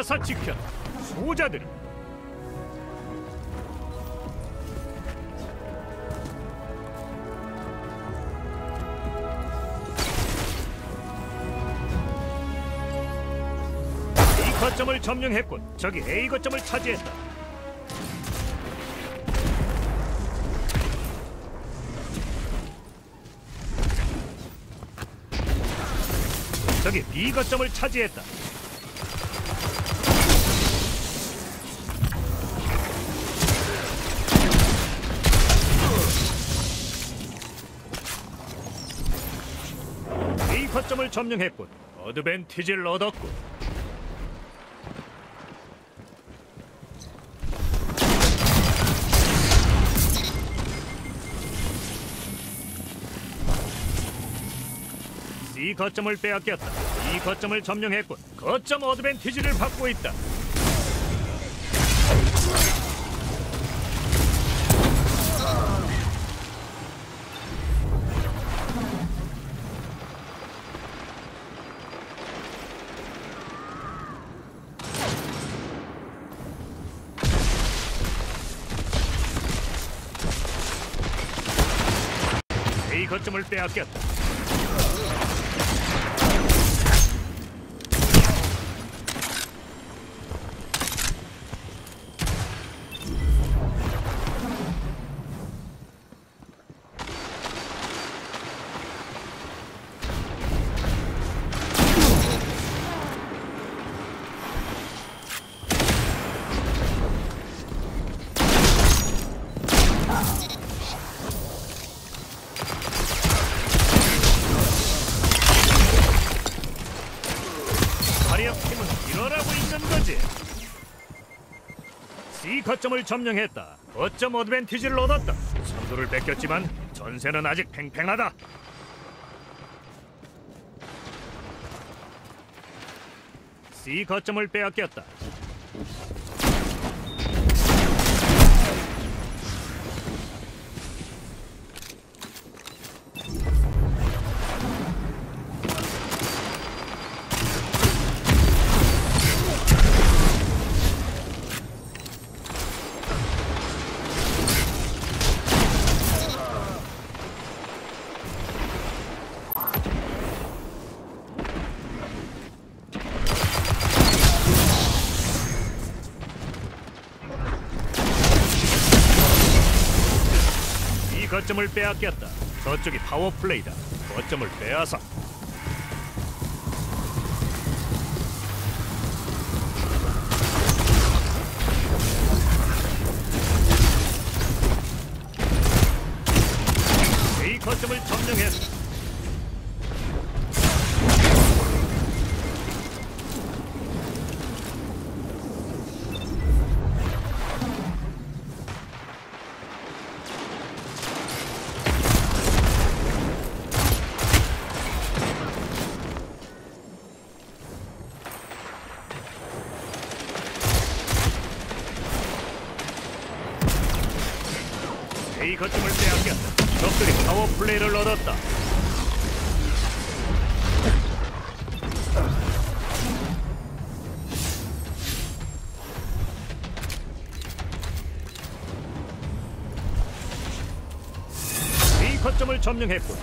빼앗아 지켰다. 수호자들이 B 거점을 점령했군. 저기 A 거점을 차지했다. 저기 B 거점을 차지했다. 거점을 점령했군. 어드밴티지를 얻었군. C 거점을 빼앗겼다. 이 거점을 점령했군. 거점 어드밴티지를 받고 있다. 거점을 빼앗겼다. 거점을 점령했다. 거점 어드밴티지를 얻었다. 선두를 뺏겼지만 전세는 아직 팽팽하다. C 거점을 빼앗겼다. 거점을 빼앗겼다. 저쪽이 파워 플레이다. 거점을 빼앗아. A 거점을 점령했다. 거점을 빼앗겼다. 적들이 파워 플레이를 얻었다. 이 거점을 점령했고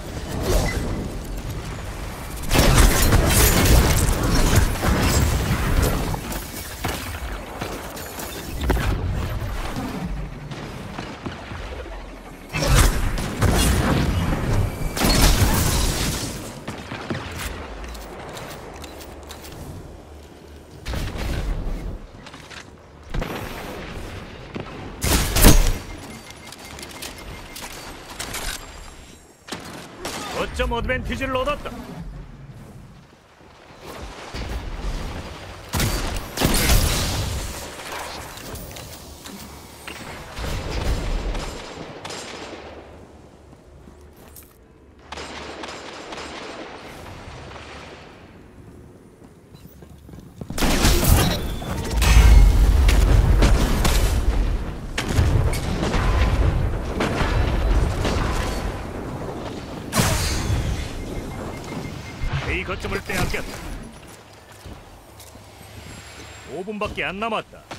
1점 어드밴티지를 얻었다. 거점을 빼앗겼다. 5분밖에 안 남았다.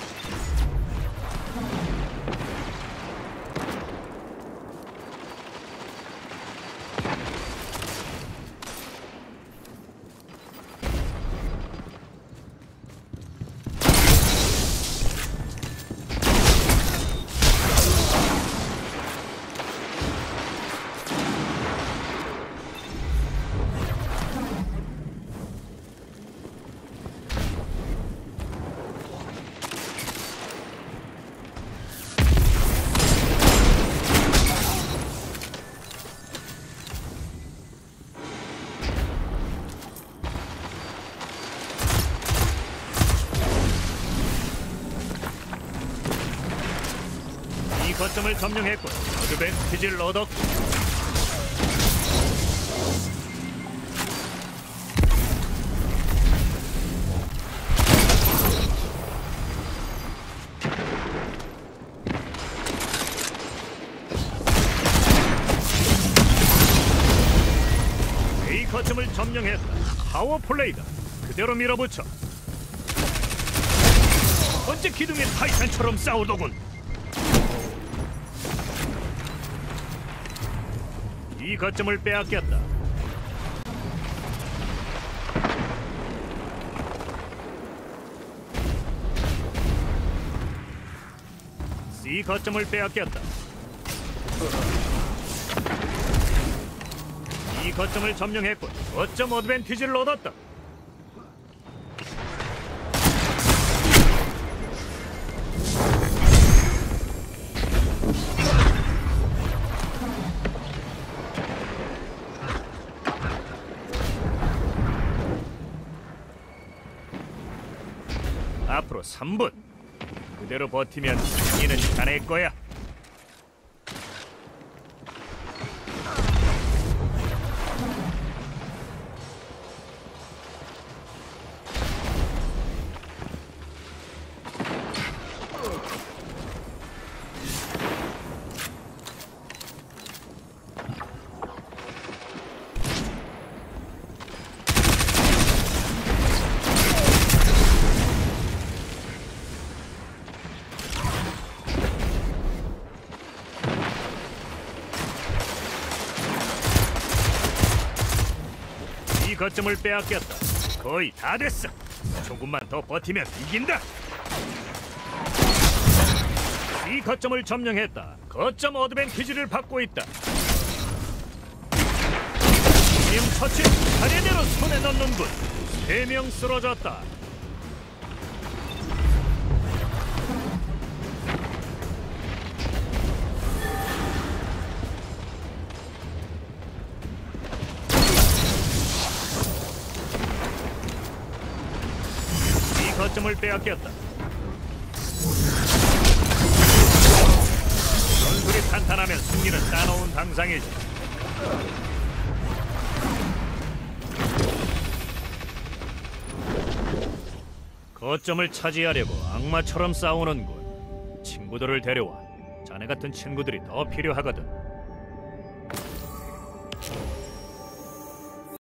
거점을 점령했고 어드밴티지를 얻었고 A 거점을 점령했다. 파워 플레이다. 그대로 밀어붙여. 언제 기둥의 타이탄처럼 싸우더군. 이 거점을 빼앗겼다. C 거점을 빼앗겼다. 이 거점을 점령했고 거점 어드밴티지를 얻었다. 앞으로 3분. 그대로 버티면 이는 가낼 거야. 이 거점을 빼앗겼다. 거의 다 됐어. 조금만 더 버티면 이긴다. 이 거점을 점령했다. 거점 어드밴티지를 받고 있다. 지금 처치 차례대로 손에 넣는군. 세 명 쓰러졌다. 거점을 빼앗겼다. 전술이 탄탄하면 승리는 따놓은 당상이지. 거점을 차지하려고 악마처럼 싸우는군. 친구들을 데려와. 자네 같은 친구들이 더 필요하거든.